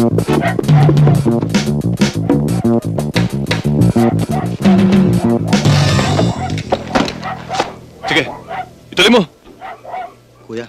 Sige, ituloy mo. Kuya,